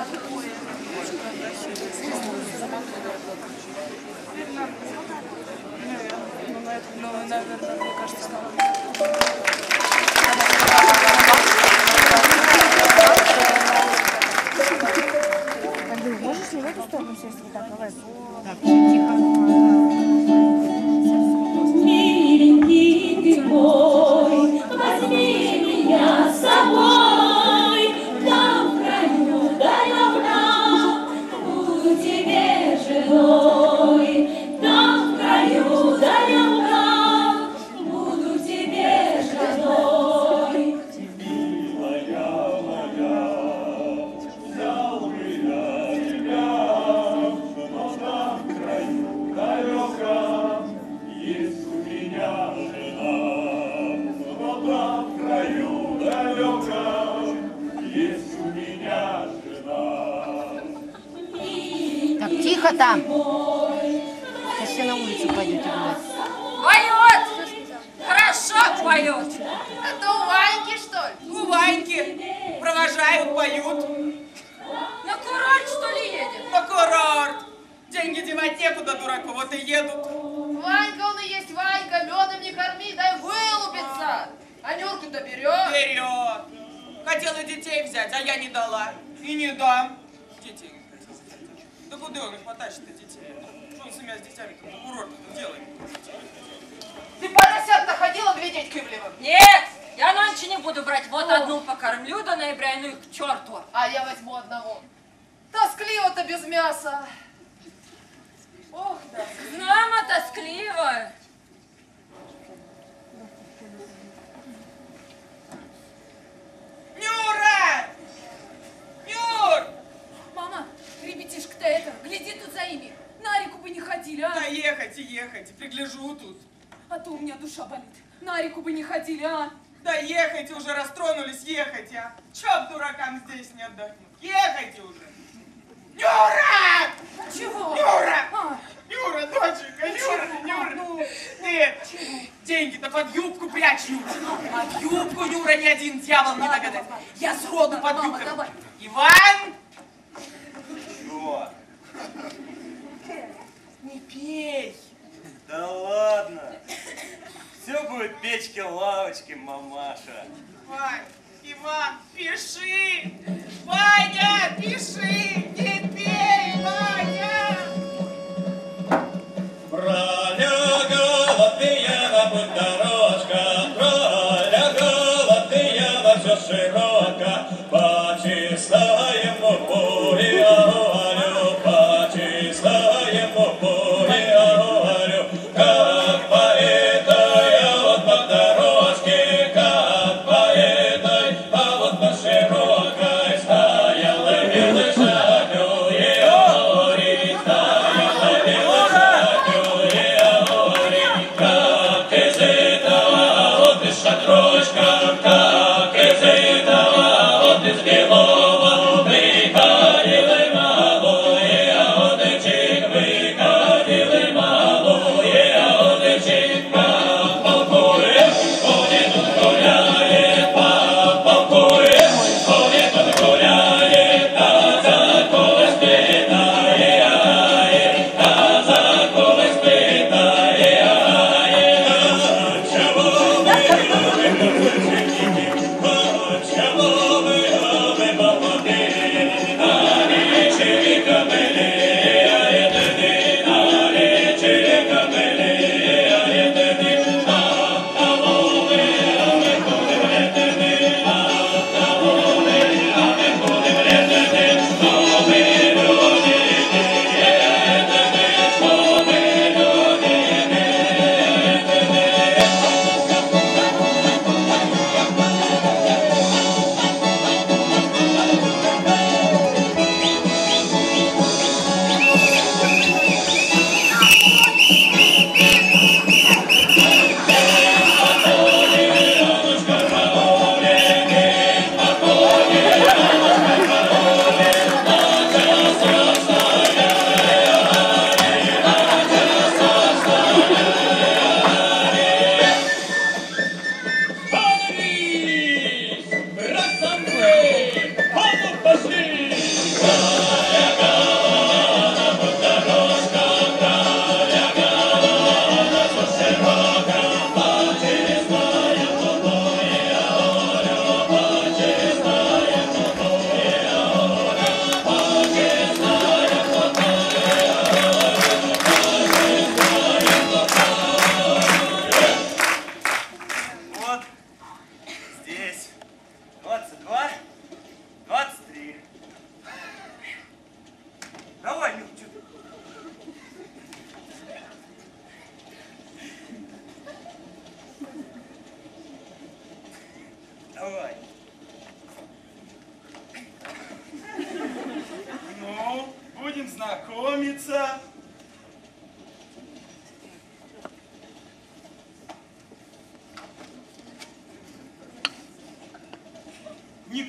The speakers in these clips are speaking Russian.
Ну, наверное, мне кажется, Андрей, можешь в эту сторону сесть вот так, давай. Так, Тоскливо-то без мяса. Ох, да. Знамо тоскливо. Нюра! Нюр! Мама, ребятишка-то это, гляди тут за ими. На реку бы не ходили, а? Да ехать и ехать, пригляжу тут. А то у меня душа болит. На реку бы не ходили, а? Да ехайте уже, растронулись, ехайте, а. Чё б дуракам здесь не отдохнуть? Ехайте уже. Нюра! Чего? Нюра! А, Нюра, доченька, Нюра, Нюра, ты деньги-то под юбку прячь, Нюра. Под юбку, Нюра, ни один дьявол не догадается. Я сроду под юбкой. Иван! Чего? Не пей. Да ладно. Все будет печки-лавочки, мамаша. Вань, Иван, пиши! Ваня, пиши! Не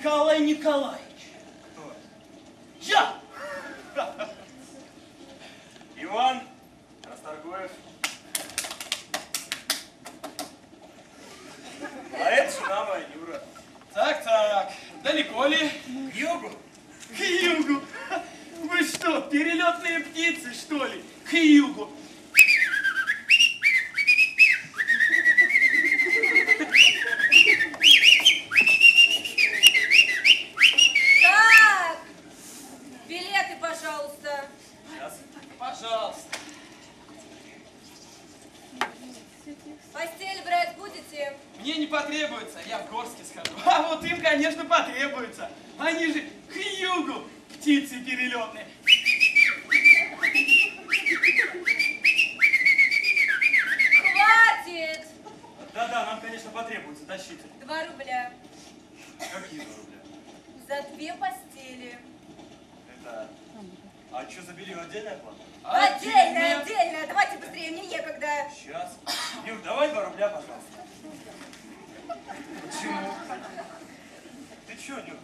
Николай Николаевич. Ты чё, Юр?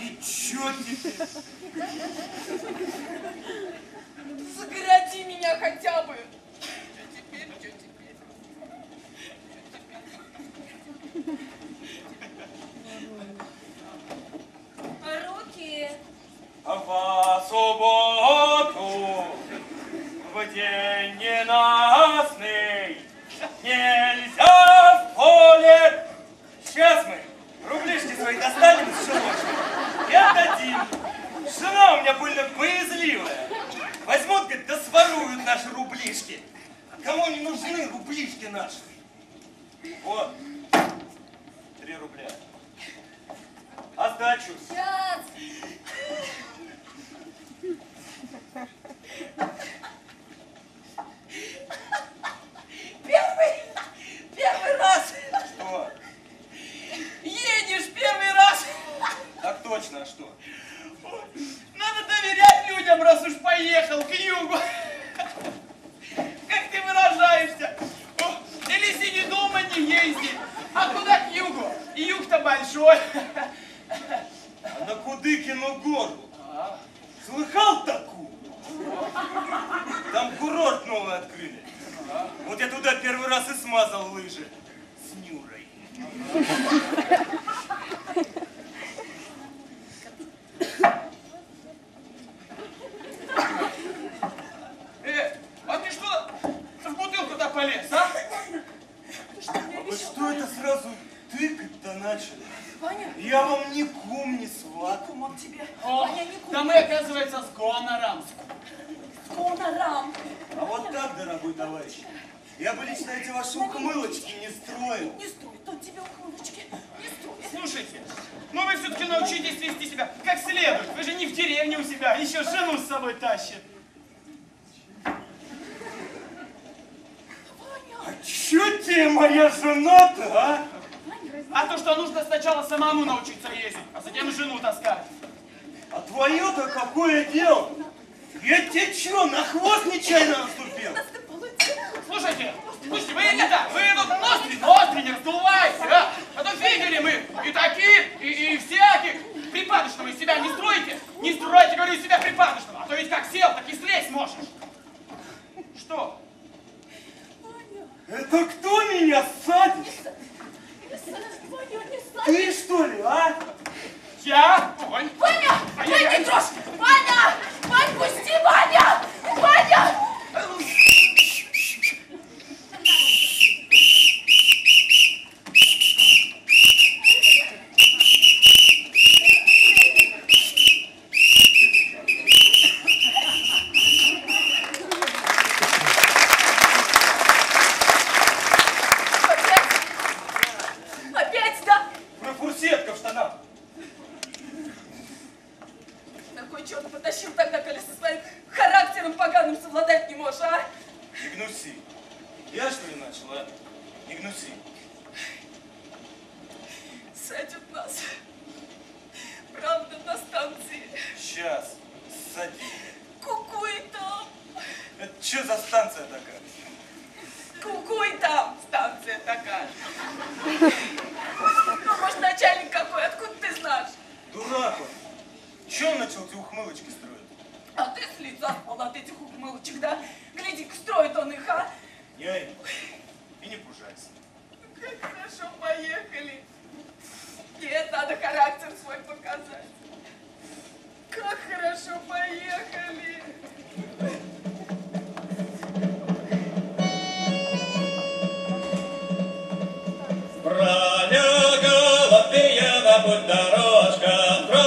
И чё теперь? Загороди меня хотя бы. Руки. А в субботу, в день ненастный, нельзя в поле. Сейчас мы рублишки свои достанем из шелочка и отдадим. Жена у меня больно боязливая. Возьмут, говорит, да своруют наши рублишки. Кому не нужны рублишки наши? Вот, три рубля. А сдачу? Сейчас. Первый, первый раз. Что? Едешь первый раз. Так точно, а что? Надо доверять людям, раз уж поехал к югу. Как ты выражаешься? О, Или сиди дома, не езди. А куда к югу? И юг-то большой. А на Кудыкину гору. Слыхал такую? Там курорт новый открыли. Вот я туда первый раз и смазал лыжи. С Нюрой. Э, а ты что в бутылку-то полез, а? А вы что это сразу тыкать-то начали? Ваня, Я вам ни кум, ни тебе. О, Ваня, не да мы, оказывается, с гонором. Гонорам. А вот так, дорогой товарищ, я бы лично эти ваши ухмылочки не строил. Не стоит он тебе ухмылочки. Не стоит. Слушайте, ну вы все-таки научитесь вести себя как следует. Вы же не в деревне у себя, еще жену с собой тащит. А чё тебе моя жена-то, а? А то, что нужно сначала самому научиться ездить, а затем жену таскать. А твое-то какое дело? Я тебе чего, на хвост нечаянно наступил? Слушайте, слушайте, вы это, вы тут ноздри, ноздри не раздувайся, а? А то видели мы и таких, и, и всяких. Припадочного из себя не стройте, не стройте, говорю, из себя припадочного, а то ведь как сел, так и слезть можешь. Что? Это кто меня садит? Ты что ли, а? Я? Ой. Ваня! А Ваня, я... не трожь! Ваня! Вань, пусти, Ваня! Ваня! продолжай. Не гнуси. Я что ли начала? Не гнуси. Садят нас. Правда, на станции. Сейчас. Сади. Кукуй там. Это что за станция такая? Кукуй там станция такая. Ну, может, начальник какой, откуда ты знаешь? Дурак он. Чего он начал эти ухмылочки строить? А ты с лица спала от этих ухмылочек, да? Гляди, строит он их, а? Я и, и не пужайся. Как хорошо поехали. Нет, надо характер свой показать. Как хорошо поехали. Пролегала на путь дорожка,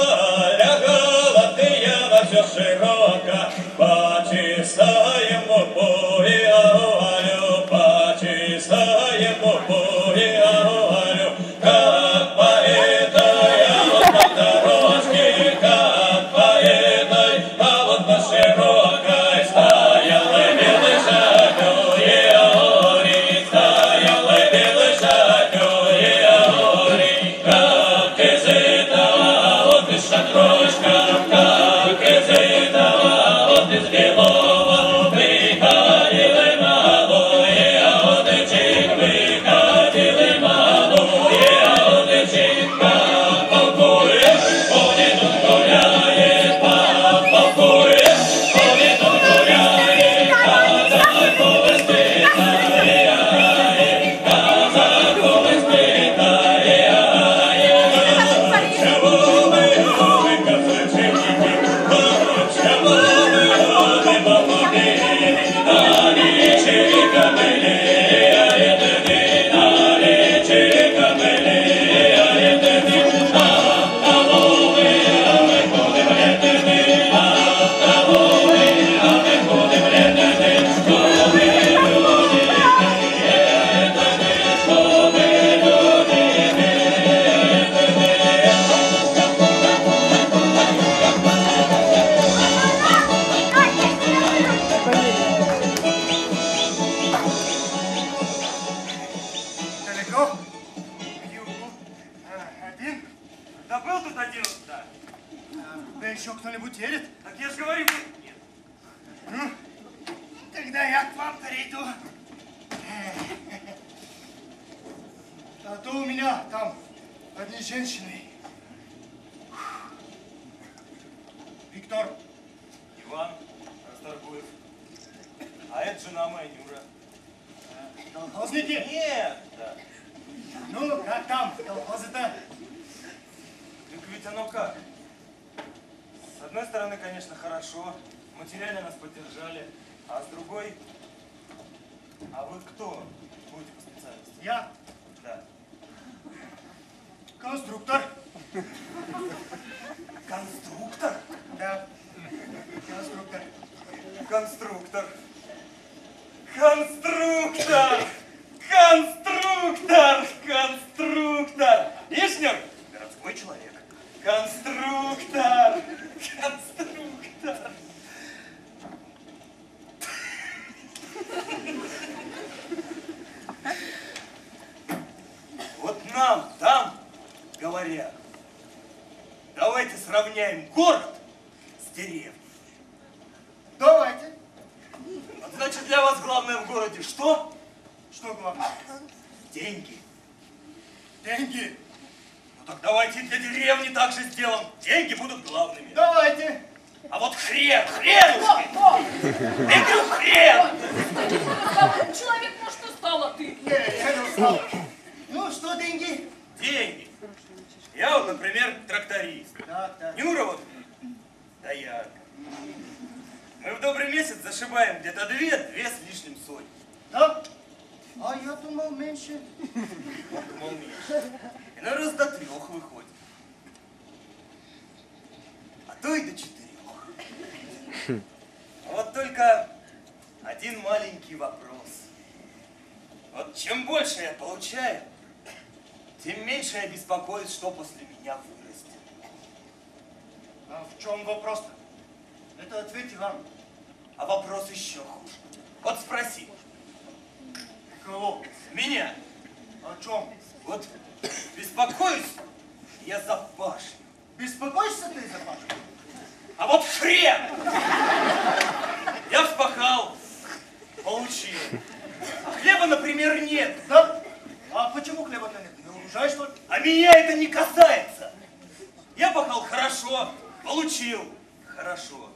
хорошо, получил хорошо.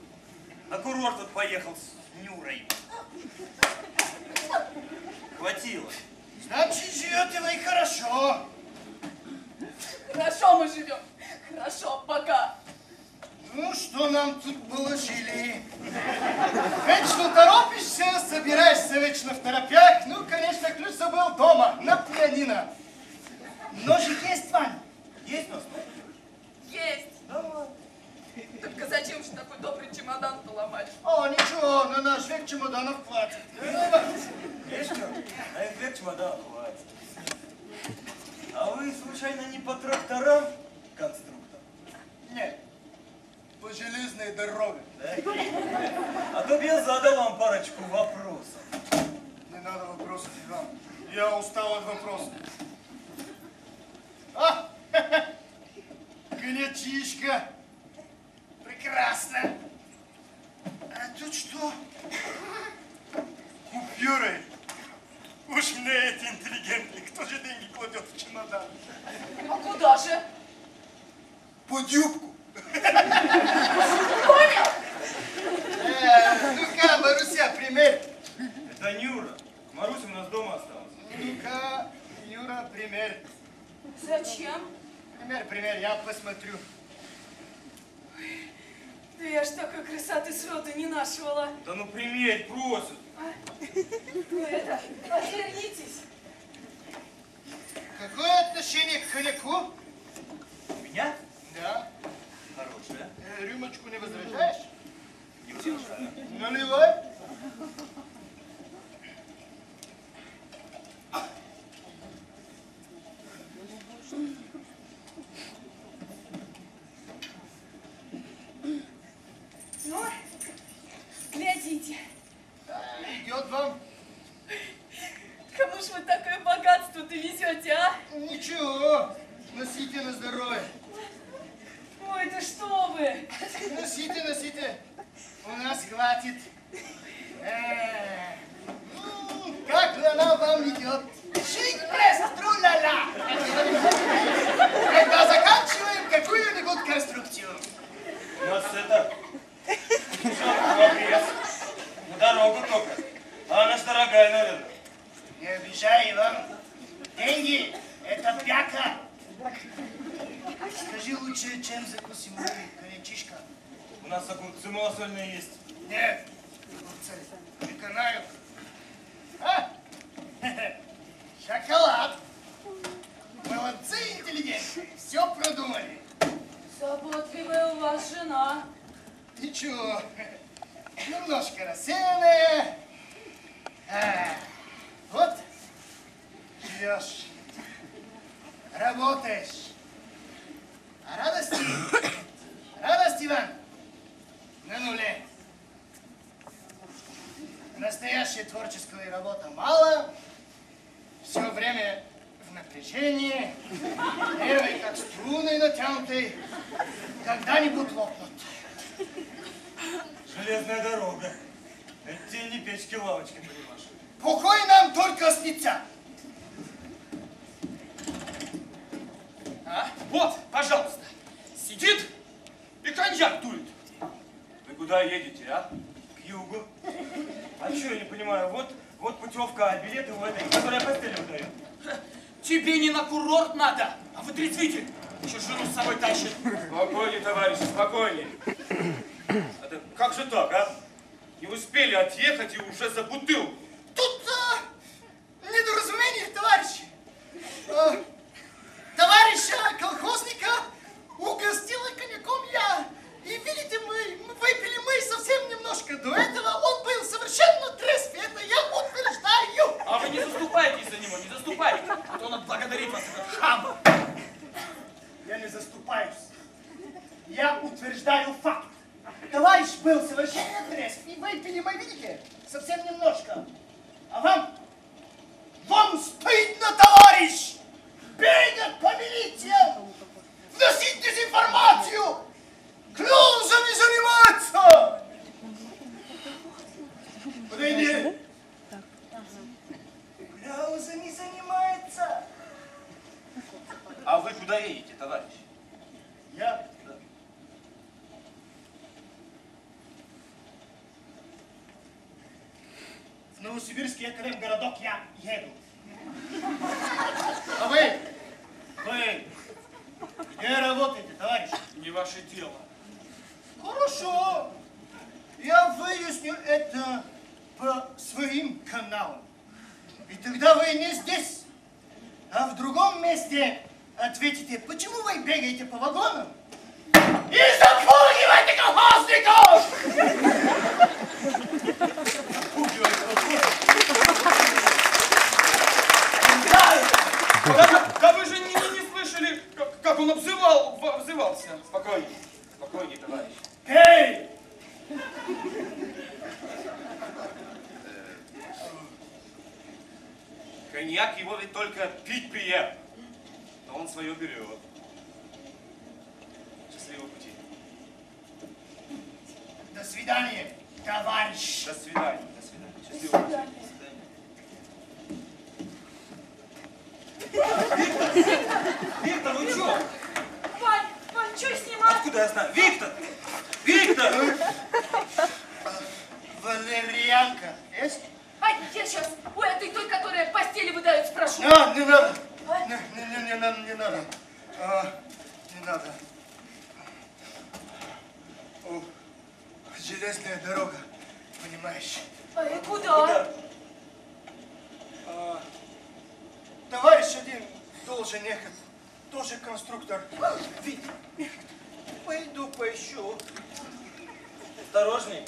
На курорт вот поехал с Нюрой. Хватило. Значит, живете вы хорошо. Хорошо мы живем. Хорошо, пока. Ну, что нам тут положили? Вечно торопишься, собираешься вечно в торопях. Ну, конечно, ключ забыл дома, на пианино. Ножик есть, Вань? Есть у нас? Только зачем же такой добрый чемодан-то ломать? О, ничего, на наш век чемоданов хватит. Видишь, что? На их лет чемодан хватит. А вы, случайно, не по тракторам конструктор? Нет, по железной дороге. Да? А то я задал вам парочку вопросов. Не надо вопросов, Иван. Я устал от вопросов. А, конячишка. Прекрасно. А тут что? Купюры. Уж мне эти интеллигентные. Кто же деньги кладет в чемодан? А куда же? Под юбку. Э, Ну-ка, Маруся, примерь. Это Нюра. Маруся у нас дома осталась. Ну-ка, Юра, примерь. Зачем? Пример, пример, я посмотрю. Да я ж такой красоты сроду не нашивала. Да ну примерь, просят. Ну это, отвернитесь. Какое отношение к коньяку? У меня? Да. Хорошая. Э, рюмочку не возражаешь? Не возражаю. Наливай. Ну, глядите. Идет вам? Кому ж вы такое богатство-то везете, а? Ничего. Носите на здоровье. Ой, да что вы! Носите, носите. У нас хватит. Э, м, Как она вам идет? Шик, пресс, тру-ля-ля. Когда заканчиваем какую-нибудь конструкцию. У нас это... Жалко, обрез. На дорогу только. А она ж дорогая, наверное. Не обижай, Иван. Деньги – это пяка. Скажи лучше, чем закусим мы, конячишка? У нас огурцы малосольные есть. Нет, огурцы, не канают. А? Шоколад. Молодцы, интеллигентные, все продумали. Заботливая у вас жена. Ничего, немножко рассеянная. А, вот, живешь, работаешь. А радости, радость, Иван, на нуле. Настоящей творческой работы мало, все время в напряжении, нервы как струны натянутые, когда-нибудь лопнут. Железная дорога. Это тебе не печки лавочки, понимаешь? Покой нам только снится. А? Вот, пожалуйста. Сидит и коньяк дует. Вы куда едете, а? К югу. А А что я не понимаю? Вот, вот путевка, а билеты в этой, которая постель выдает. Тебе не на курорт надо, а в отрезвитель. Еще жену с собой тащит. Спокойнее, товарищи, спокойнее. Это как же так, а? Не успели отъехать и уже за бутылку. Тут а, недоразумение, товарищи. А, товарища колхозника угостила коньяком я. И видите, мы, мы выпили мы совсем немножко. До этого он совершенно трезв. Это я утверждаю. А вы не заступайтесь за него, не заступайтесь. А то он отблагодарит вас, этот хам. Я не заступаюсь. Я утверждаю факт. Товарищ был совершенно трезв. И выпили мы, видите, совсем немножко. А вам, вам стыдно, товарищ! Бегать по милициям! Вносить дезинформацию! Клоузами заниматься! Подойди! Клоузами занимается! А вы куда едете, товарищ? Я? В Новосибирский академгородок я еду. А вы? Вы где работаете, товарищ? Не ваше дело. Хорошо. Я выясню это по своим каналам. И тогда вы не здесь, а в другом месте ответите, почему вы бегаете по вагонам и запугиваете колхозников! Да, да вы же не, не, слышали, как, как он обзывал, обзывался. Спокойнее, спокойнее, товарищ. Эй! Коньяк его ведь только пить приятно. Но он свое берет. Счастливого пути. До свидания, товарищ. До свидания. До свидания. Счастливого пути. До свидания. Виктор, ну чё? Вань, Вань, что снимать? Откуда я знаю? Виктор! Виктор! Валерьянка есть? Ай, я сейчас у этой той, которая постели выдают, спрошу. А, не надо. Не, не, не, не надо, не надо. А, не надо. О, железная дорога, понимаешь? А и куда? А, товарищ один должен ехать. Тоже конструктор. Вить, пойду поищу. Осторожней.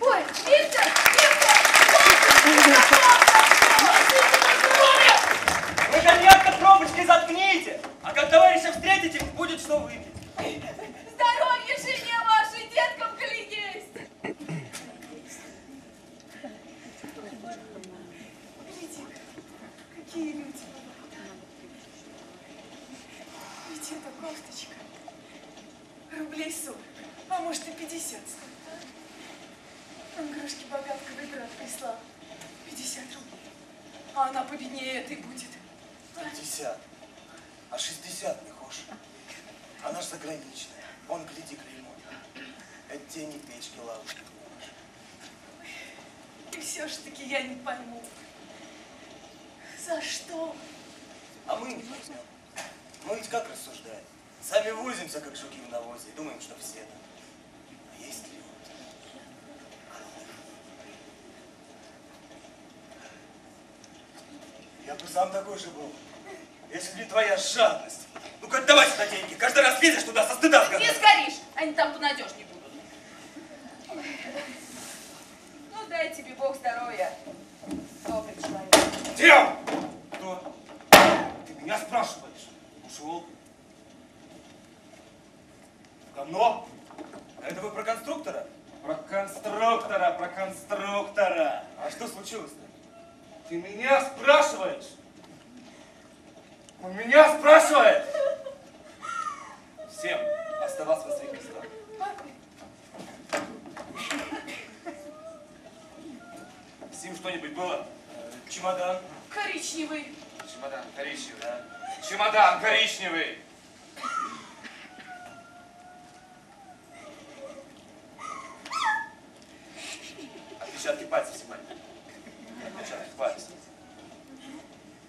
Ой, Виктор, Вы коньяк от пробочки заткните! А как товарища встретите, будет что выпить. Здоровье жене вашей, деткам глядеть! Видите, какие люди. Ведь эта кофточка рублей 40, а может и 50 стоит. Он игрушки богатка в брат прислал. 50 рублей. А она победнее этой будет. 50. А 60 не хочешь? Она ж заграничная. Он, гляди, клеймо. Это тебе не печки, лавочки. И все ж таки я не пойму. За что? А мы не возьмем. Мы ведь как рассуждаем? Сами возимся, как жуки в навозе, и думаем, что все так. А есть ли вот? Я бы сам такой же был. Если не твоя жадность. Ну-ка, давай сюда деньги. Каждый раз лезешь туда со стыда. Не сгоришь, они там понадежнее будут. Ну, дай тебе Бог здоровья, добрый человек. Тем! Кто? Ты меня спрашиваешь? Ушел. Говно? А это вы про конструктора? Про конструктора, про конструктора. А что случилось-то? Ты меня спрашиваешь? Он меня спрашивает! Всем оставаться на своих местах. С ним что-нибудь было? Чемодан? Коричневый. Чемодан коричневый, да? Чемодан коричневый! Отпечатки пальцев снимай. Отпечатки пальцев.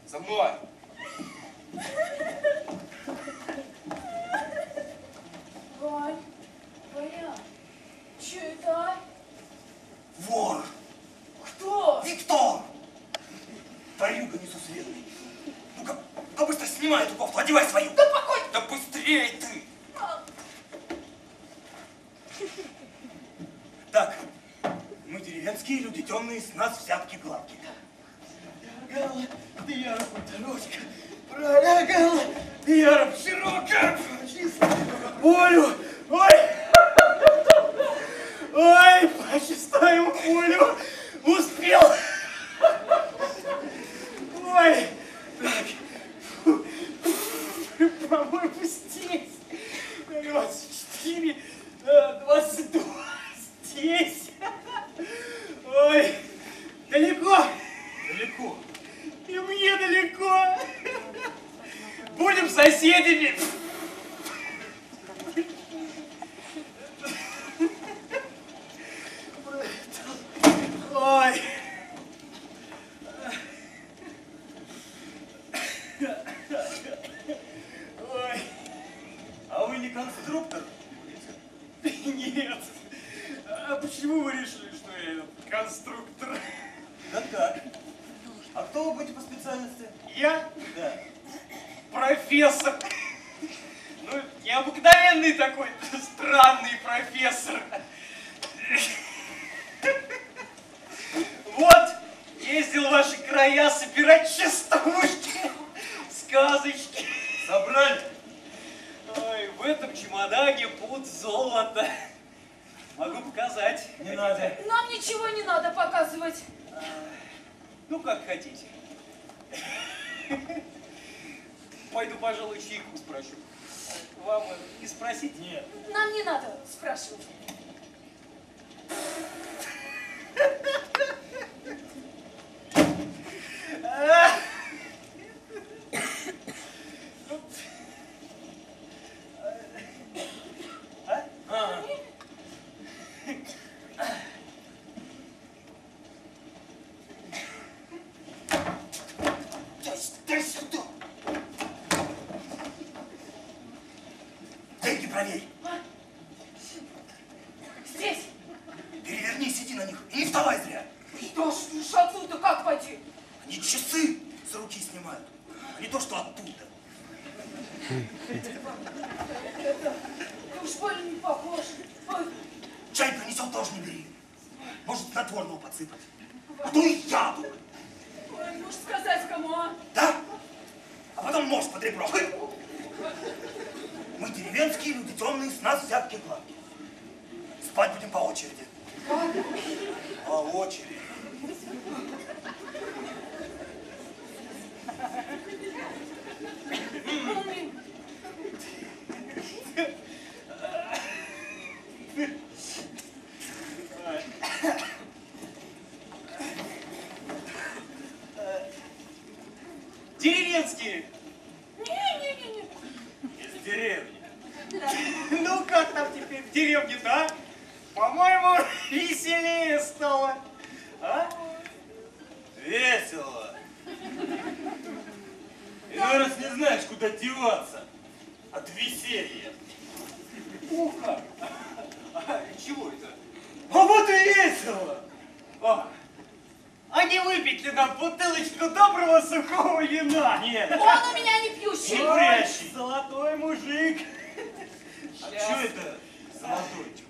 За мной. Этом чемодане пуд золота. Могу показать. Не надо. Нам ничего не надо показывать. Ну, как хотите. Пойду, пожалуй, чайку спрошу. Вам не спросить? Нет. Нам не надо спрашивать. А, дай, дай сюда. Деньги проверь. Здесь. Перевернись, иди на них. И не вставай зря. Что ж, уж отсюда как пойти? Они часы с руки снимают, а не то, что оттуда. Ты уж больно не похож. Ой, Чай принесет, тоже не бери. Может, снотворного подсыпать. А то и яду. ой, можешь сказать кому, а? Да? А потом нож под ребро. Хы! Мы деревенские люди, темные, с нас взятки гладкие. Спать будем по очереди. По очереди. Деревенские. Не-не-не. Из деревни. Ну, как там теперь в деревне, да? По-моему, веселее стало. А? Весело. Иной раз не знаешь, куда деваться. От веселья. Ух, как. А, чего это? А вот и весело. А, а не выпить ли нам бутылочку доброго сухого вина? Нет. Он у меня не пьющий. Не курящий. Золотой мужик. А что это золотой?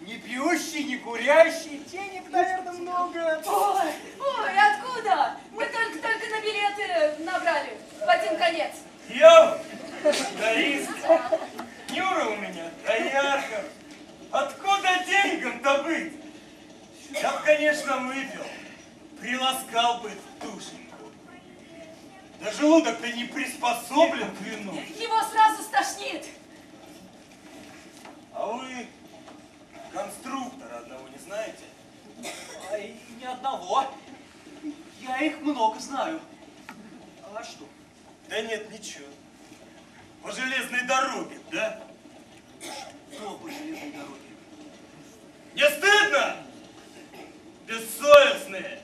Не пьющий, не курящий, денег, наверное, много. Ой, ой, откуда? Мы только-только на билеты набрали. В один конец. Я турист. Юра у меня доярка. Откуда деньгам-то быть? Я бы, конечно, выпил. Приласкал бы душеньку. Да желудок-то не приспособлен к вину. Его сразу стошнит. А вы конструктора одного не знаете? Ай, ни одного. Я их много знаю. А что? Да нет, ничего. По железной дороге, да? Что по железной дороге? Не стыдно? Бессовестно.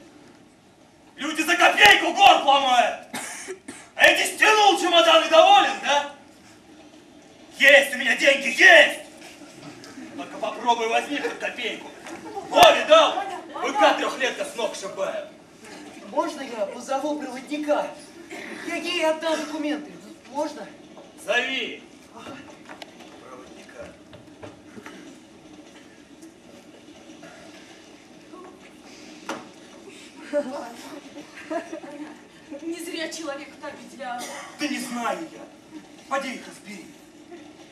стенку гор ломает. А эти стянул чемодан и доволен, да? Есть у меня деньги, есть! Только попробуй возьми хоть копейку. Вове дал, быка трехлетка с ног шибает. Можно я позову проводника? Я ей отдам документы. Можно? Зови. Проводника. Не зря человека так ведь а. Да не знаю я. Поди их разбери.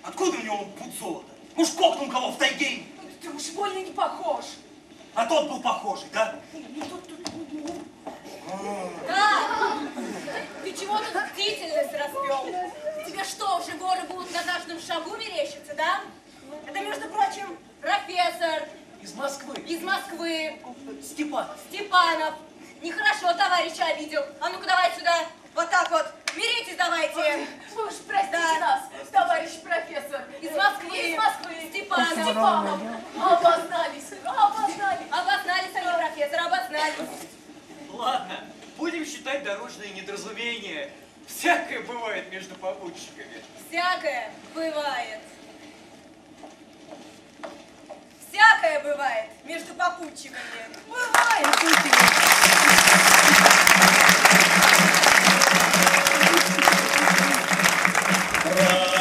Откуда у него пуд золота? Уж кокнул кого в тайге. Ты уж больно не похож. А тот был похожий, да? Да! Ты чего тут бдительность распел? Тебе что, уже горы будут на каждом шагу мерещиться, да? Это, между прочим, профессор Из Москвы. из Москвы, Степан. Степанов. Нехорошо товарища обидел. А ну-ка давай сюда, вот так вот. Миритесь давайте. Вы уж простите Да. нас, товарищ профессор. Из Москвы. Из Москвы. Степанов. Степанов. Обознались, обознались. Обознались они, профессор, обознались. Ладно, будем считать дорожные недоразумения. Всякое бывает между попутчиками. Всякое бывает. Всякое бывает между попутчиками. Бывает. В Bravo.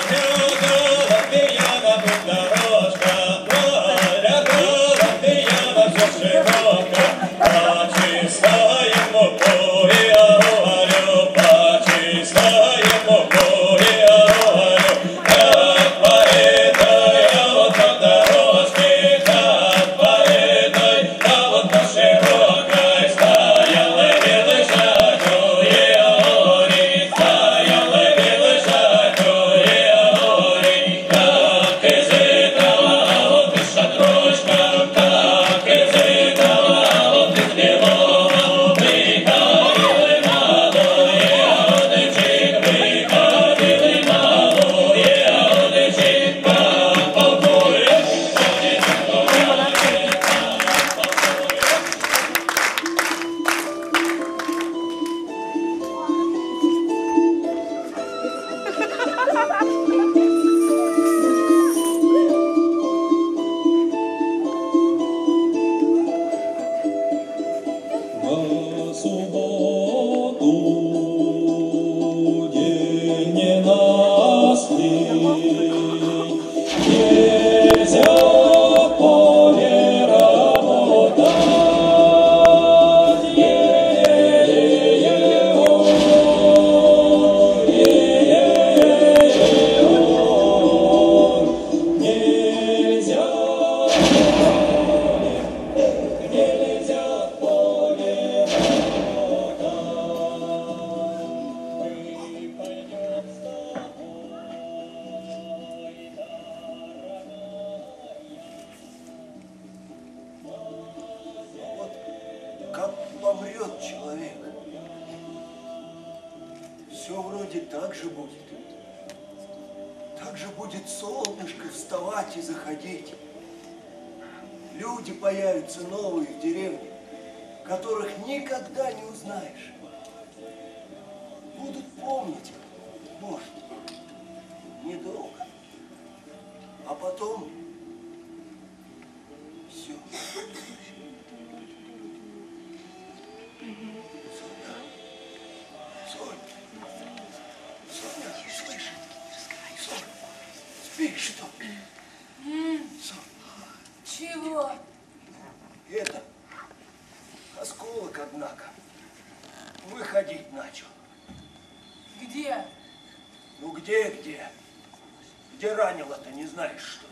Не знаешь, что?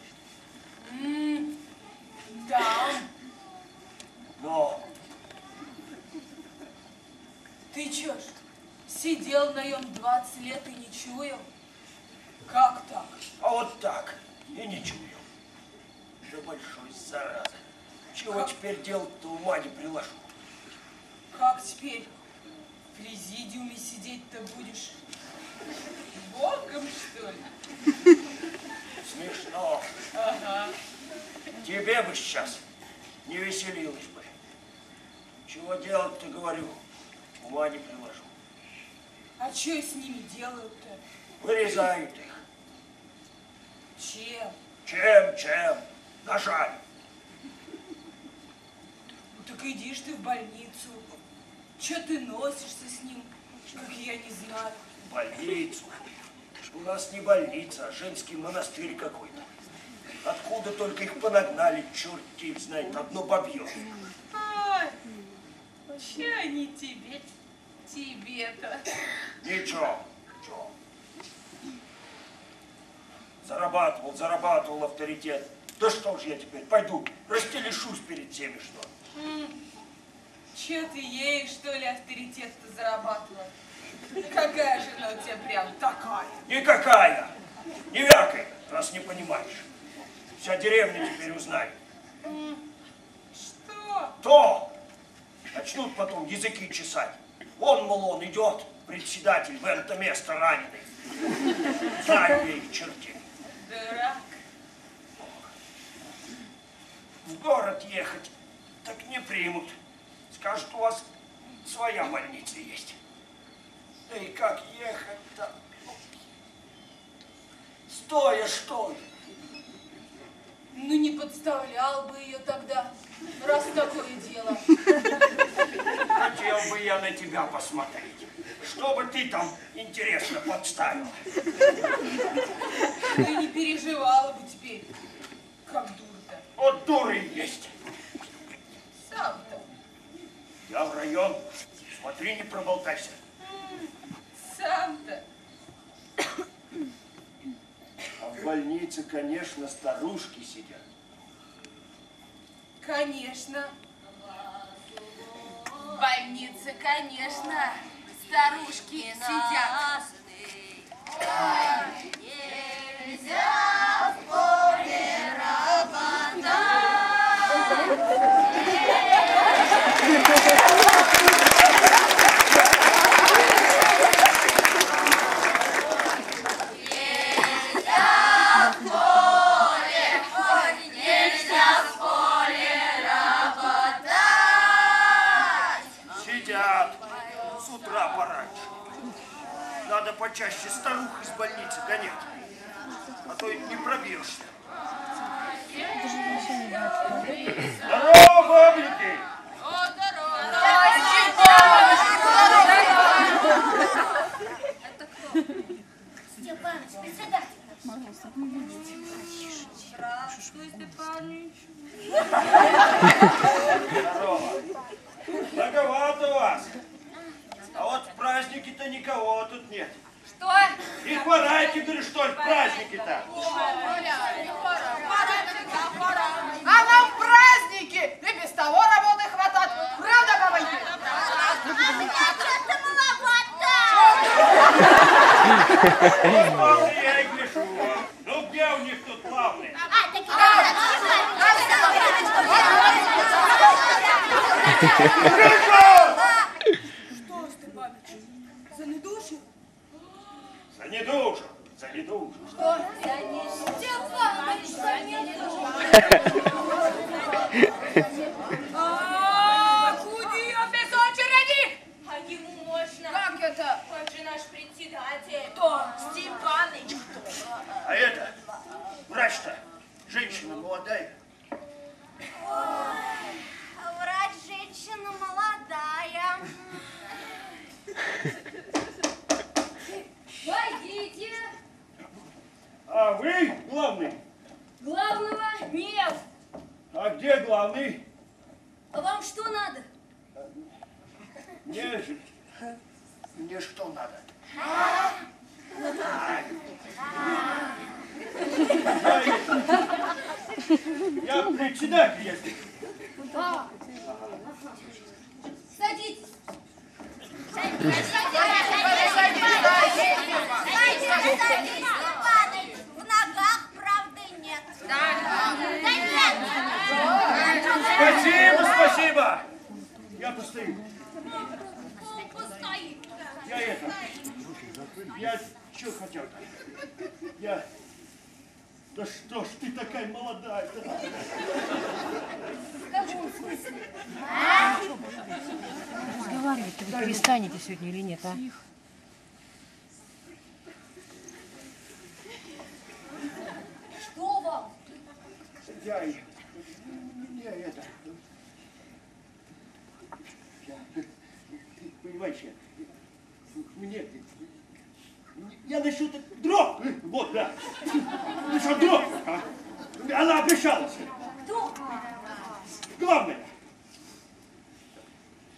М, Там. Но Ты чё ж, сидел на нем 20 лет и не чуял? Как так? А вот так, и не чуял. Да большой зараза. Чего теперь делать-то ума не приложу? Как теперь? В президиуме сидеть-то будешь? Богом, что ли? Смешно. Ага. Тебе бы сейчас не веселилось бы. Чего делать-то, говорю? Ума не приложу. А что с ними делают-то? Вырезают их. Чем? Чем, чем? Ножами. Ну так иди ж ты в больницу. Че ты носишься с ним, как я не знаю. Больницу. У нас не больница, а женский монастырь какой-то. Откуда только их понагнали, черт их знает, одно бабье. Ой, че они тебе, тебе-то? Ничего, ничего. Зарабатывал, зарабатывал авторитет. Да что ж я теперь пойду, растелешусь перед всеми, что? Че ты ей, что ли, авторитет-то зарабатывала? Какая жена у тебя прям такая? Никакая! Не вякай, раз не понимаешь. Вся деревня теперь узнает. Что? То! Начнут потом языки чесать. Он, мол, он идет, председатель, в это место раненый. Знаю я их черти. Дурак. В город ехать так не примут. Скажут, у вас своя больница есть. Да и как ехать-то? Стоя, что ли? Ну не подставлял бы ее тогда, раз такое дело. Хотел бы я на тебя посмотреть. Что бы ты там интересно подставил? Ты не переживала бы теперь, как дура-то. Вот дуры есть. Сам-то, Я в район. Смотри, не проболтайся. Сам-то. А в больнице, конечно, старушки сидят. Конечно. В больнице, конечно, старушки сидят. Нельзя в поле Нельзя почаще старух из больницы гонять. А то не пробьешься. Здорово, бабники! О, здорово! Степаныч, председатель. Здравствуй, Степаныч. Здорово. Многовато вас. А вот в праздники-то никого тут нет. Что? И хворайте, говорю, что ли, в праздники-то? А нам праздники! И без того работы хватает. Правда, бабоньки? Вот я и гляжу. Ну где у них тут главный? Что, Степаныч, занедушил? Занедужил, занедужил. Степаныч, занедужил. А, куди ее без очереди? А ему можно. Как это? Он же наш председатель. Кто? Степаныч. А это, врач-то, женщина молодая. Врач женщина молодая. Войдите. А вы главный? Главного нет. А где главный? А вам что надо? Мне, же- мне что надо? Я, это, я председатель, если. Садитесь. Степаныч, в ногах правды нет. Да нет. Спасибо, спасибо. Я постою. Постоит. Я это. Я что хотел-то? Да что ж ты такая молодая-то? В каком смысле? Разговаривать Вы перестанете сегодня или нет, а? Что вам? Я, я это... Я, понимаешь, я, мне... Я насчет дров, вот, да. Насчет дров, а? Она обещалась. Кто? Главное,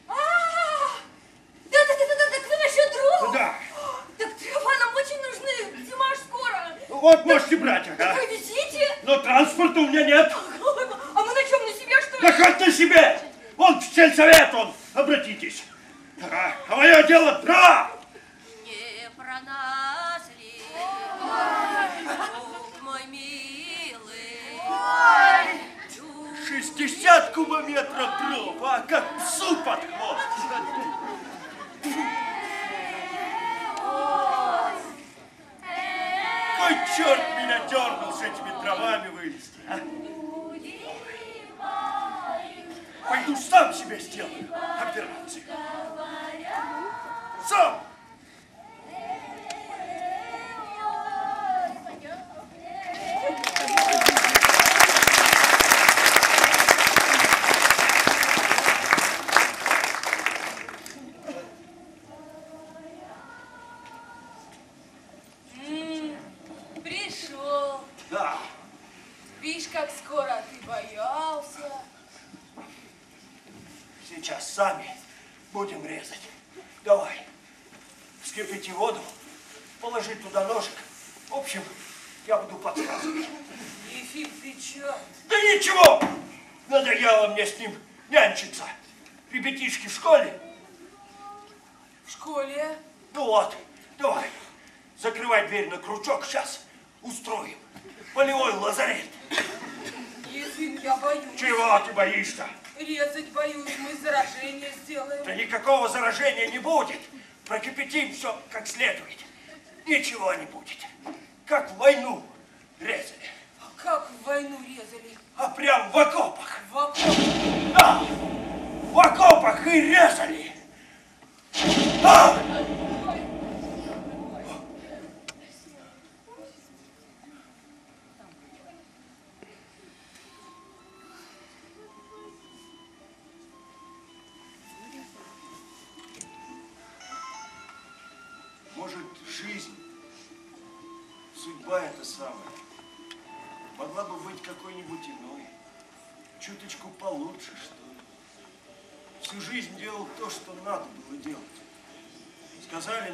А, Да, так это, да, так вы насчет дров? Да. Так дрова нам очень нужны, зима ж скоро. вот можете брать, Так ага. вы везите? Но транспорта у меня нет. А мы на чем, на себе что ли? Да хоть на себе! Вон в сельсовет он, обратитесь. Ага. А мое дело дров. Не про нас Шестьдесят кубометров дров, а как псу под хвост. Кой черт меня дернул с этими дровами вылезти, а? Пойду сам себе сделаю операцию. Сам!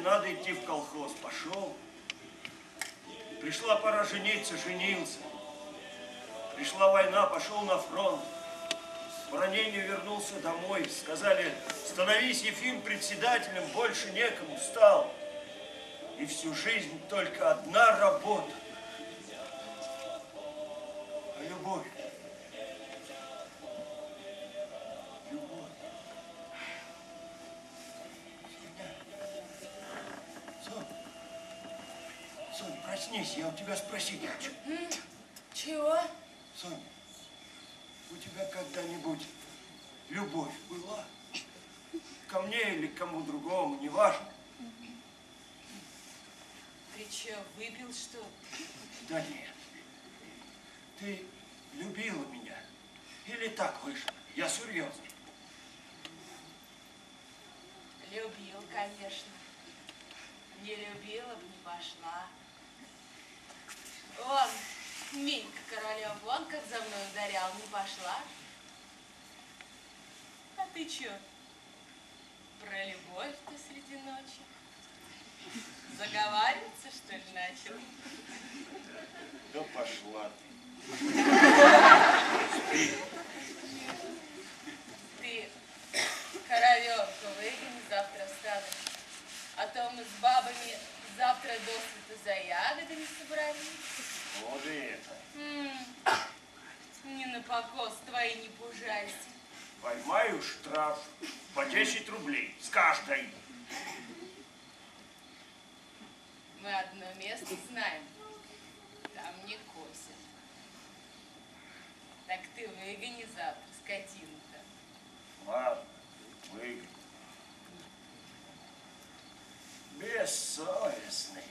Надо идти в колхоз. Пошел. Пришла пора жениться, женился. Пришла война, пошел на фронт. По ранению вернулся домой. Сказали, становись, Ефим, председателем, больше некому стал. И всю жизнь только одна работа. А? Любовь. Тебя спросить хочу. Чего? Соня, у тебя когда-нибудь любовь была? Ко мне или к кому другому, неважно. Ты чё, выпил что? Да нет. Ты любила меня? Или так вышло? Я серьезно. Любил, конечно. Не любила бы, не пошла. Вон, Минька Королев, вон как за мной ударял, не пошла. А ты чё? Про любовь-то среди ночи? Заговариваться, что ли, начал? Да пошла Ты коровёнка выгони завтра встанешь, а то мы с бабами завтра досвета за ягодами собрались. Вот и это. М, Не на покос твои не пужайся. Поймаю штраф по 10 рублей с каждой. Мы одно место знаем. Там не косят. Так ты выгони завтра скотину-то. Ладно, выгоню. Miss Sois, né?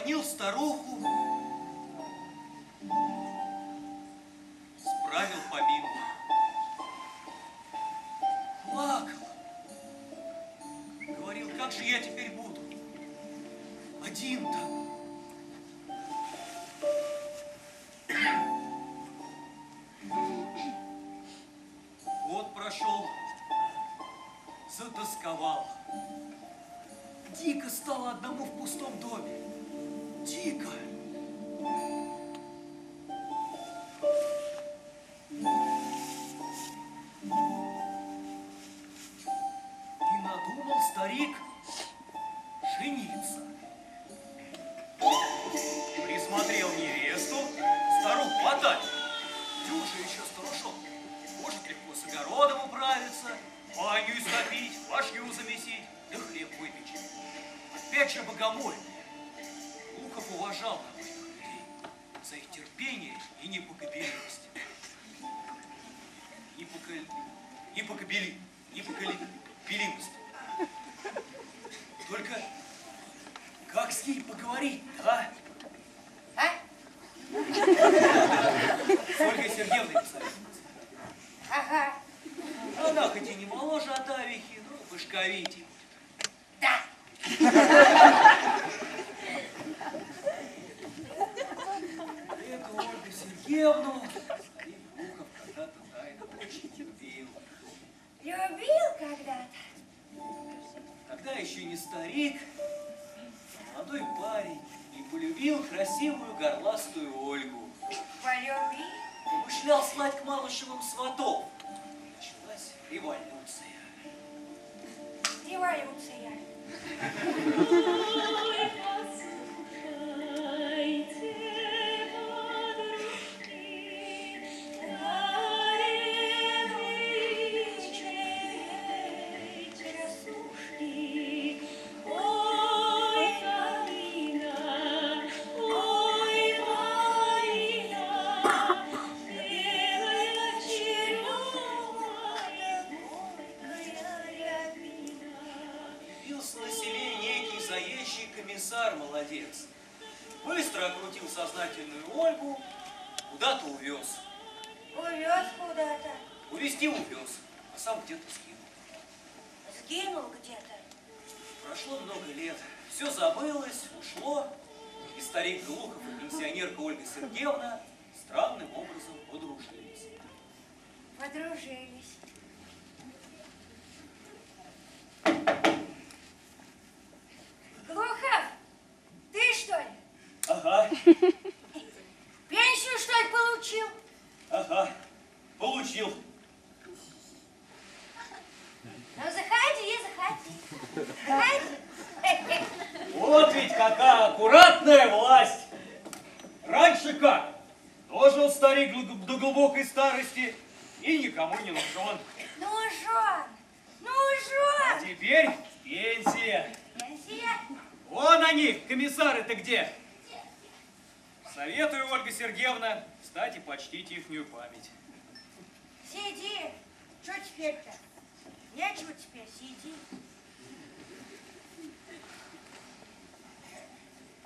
позвонил старуху, полюбил красивую горластую Ольгу. Полюбил? Помышлял слать к Малышевым сватов. Началась революция. Революция. Советую, Ольга Сергеевна, встать и почтить ихнюю память. Сиди! Что теперь-то? Нечего теперь, сиди.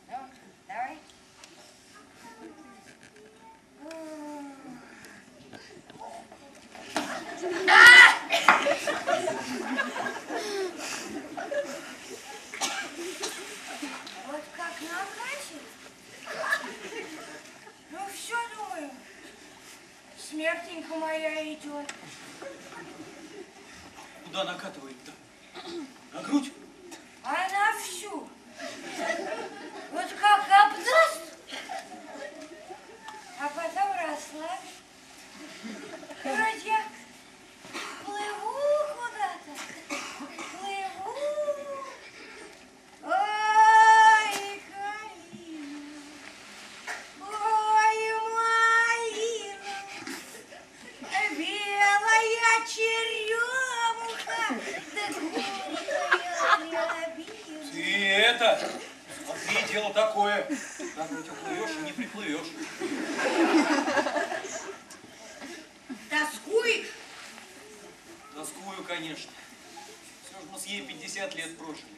Ну, давай. А! Смертенька моя идет. Куда накатывает-то? На грудь? А Она всю. Вот как обдаст, а потом расслабь. Вроде я на грудь уплывешь и не приплывешь. Тоскуешь? Тоскую, конечно. Все же мы с ей 50 лет прожили.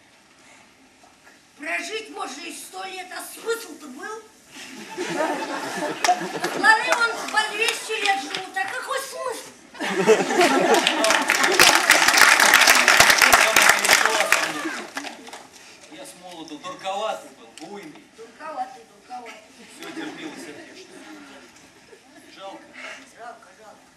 可热了。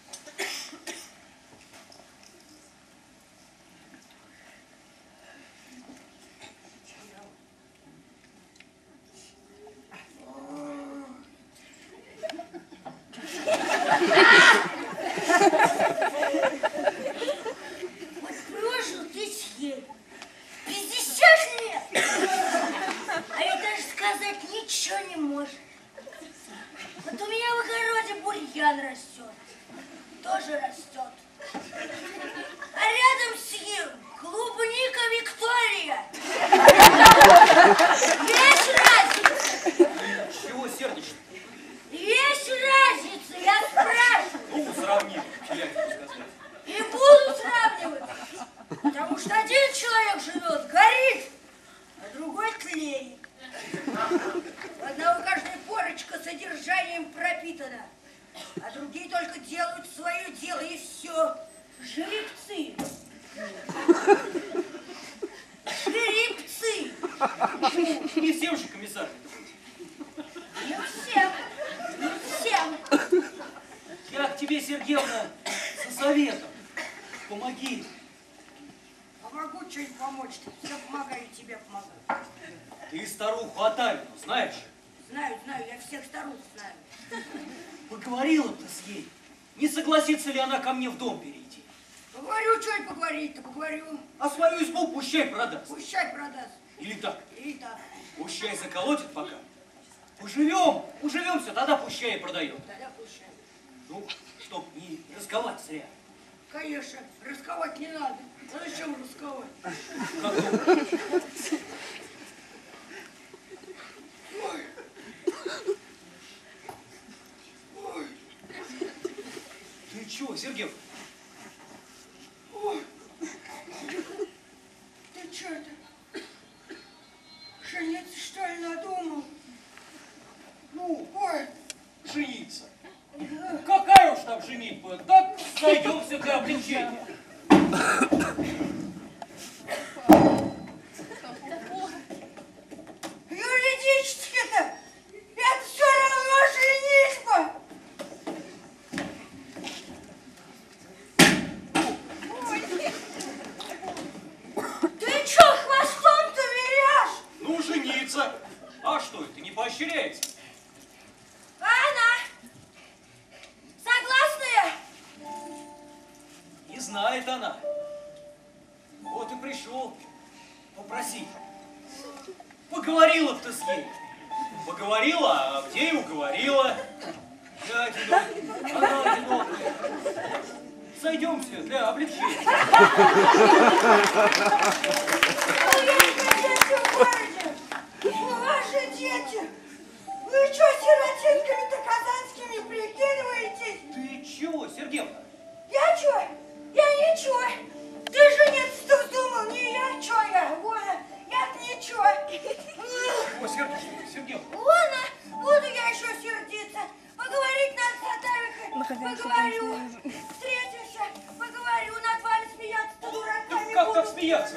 Конечно, рисковать не надо. А зачем рисковать?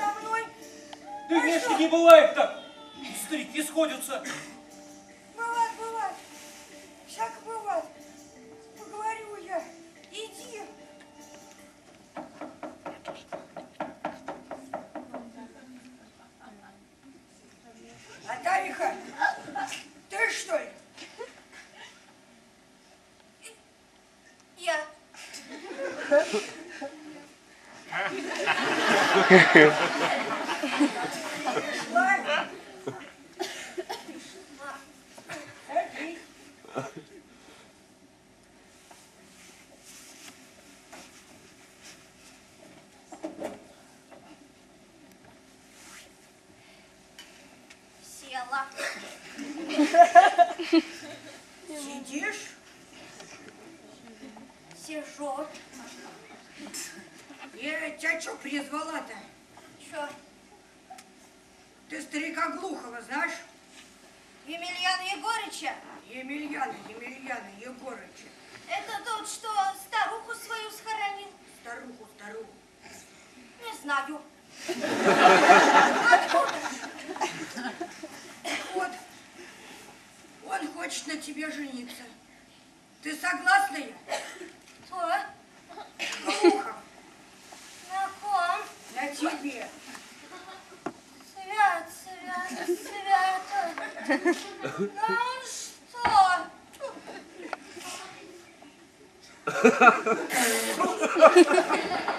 со мной? Да, а конечно, не бывает так. Старики сходятся. Yeah.